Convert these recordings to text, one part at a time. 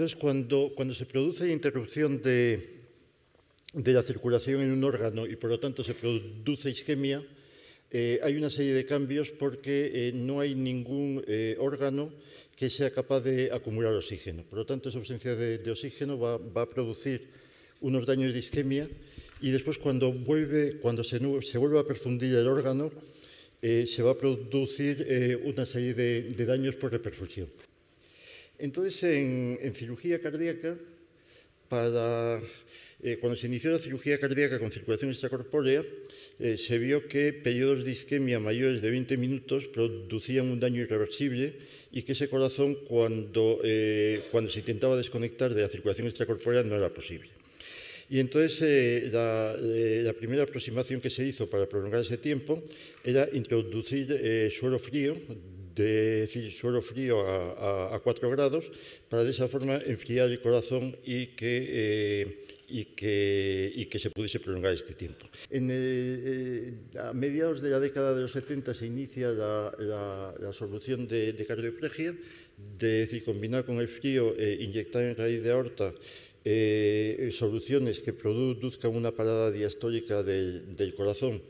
entonces cuando, se produce interrupción de, la circulación en un órgano y por lo tanto se produce isquemia, eh, hay una serie de cambios porque eh, no hay ningún eh, órgano que sea capaz de acumular oxígeno. Por lo tanto, esa ausencia de, oxígeno va, va, a producir unos daños de isquemia y después cuando, vuelve, cuando se, se vuelve a perfundir el órgano, se va a producir una serie de, de, daños por reperfusión. Entonces, en, en cirugía cardíaca, para, eh, cuando se inició la cirugía cardíaca con circulación extracorpórea, eh, se vio que periodos de isquemia mayores de 20 minutos producían un daño irreversible y que ese corazón, cuando, eh, cuando se intentaba desconectar de la circulación extracorpórea, no era posible. Y entonces eh, la, eh, la, primera aproximación que se hizo para prolongar ese tiempo era introducir eh, suelo frío de suelo frío a, a, a 4 grados para de esa forma enfriar el corazón y que, eh, y que, y que se pudiese prolongar este tiempo. En el, eh, a mediados de la década de los 70 se inicia la, la, la solución de, de cardioplegia, de, decir, combinar con el frío, eh, inyectar en raíz de aorta eh, soluciones que produzcan una parada diastólica del, del corazón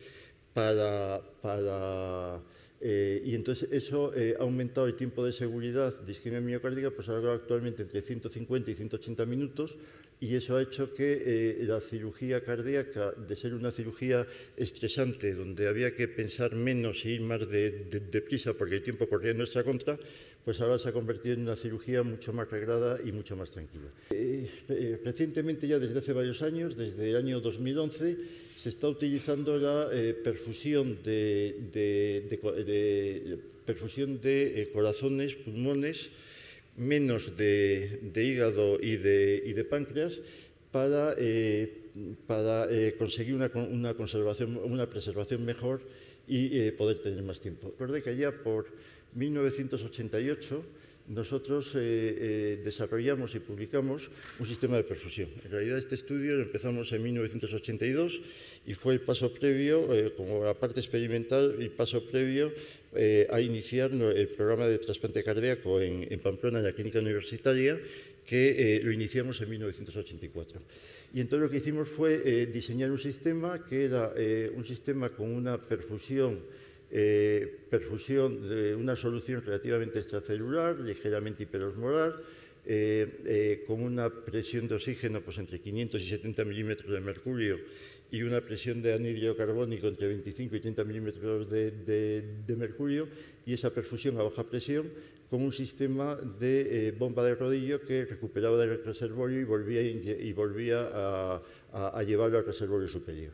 para... para eh, y entonces eso eh, ha aumentado el tiempo de seguridad de isquemia miocárdica, pues ahora actualmente entre 150 y 180 minutos, y eso ha hecho que eh, la cirugía cardíaca, de ser una cirugía estresante, donde había que pensar menos y ir más deprisa de, de porque el tiempo corría en nuestra contra, pues ahora se ha convertido en una cirugía mucho más reglada y mucho más tranquila. Eh, eh, recientemente, ya desde hace varios años, desde el año 2011, se está utilizando la eh, perfusión de, de, de, perfusión de corazones, pulmones, menos de, hígado y de, páncreas para, para conseguir una, una, conservación, una preservación mejor y poder tener más tiempo. Recuerde que allá por 1988 nosotros eh, eh, desarrollamos y publicamos un sistema de perfusión. En realidad este estudio lo empezamos en 1982 y fue el paso previo, eh, como la parte experimental, el paso previo eh, a iniciar el programa de trasplante cardíaco en, en Pamplona, en la clínica universitaria, que eh, lo iniciamos en 1984. Y entonces lo que hicimos fue eh, diseñar un sistema que era eh, un sistema con una perfusión eh, perfusión de una solución relativamente extracelular, ligeramente hiperosmolar, eh, eh, con una presión de oxígeno pues, entre 500 y 70 milímetros de mercurio y una presión de anhídrido carbónico entre 25 y 30 milímetros de, de, de, mercurio y esa perfusión a baja presión con un sistema de eh, bomba de rodillo que recuperaba del reservorio y volvía, y volvía a, a, a llevarlo al reservorio superior.